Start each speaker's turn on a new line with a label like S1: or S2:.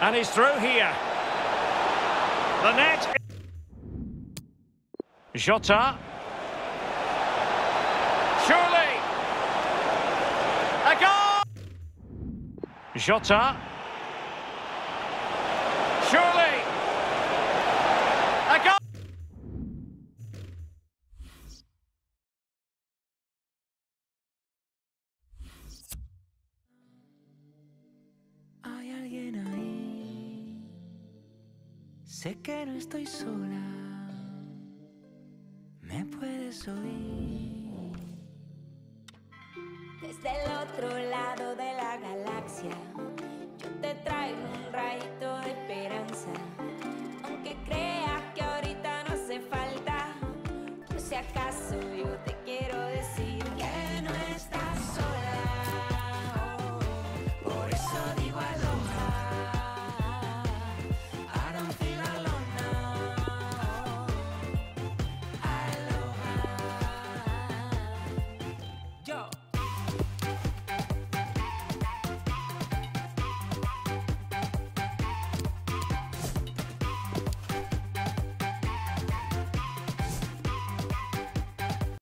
S1: And he's through here. The net. Jota. Surely. A goal. Jota. Surely.
S2: Sé que no estoy sola. Me puedes oír.
S3: Desde el otro lado de la galaxia, yo te traigo un rayito de esperanza. Aunque creas que ahorita no hace falta, por si acaso yo.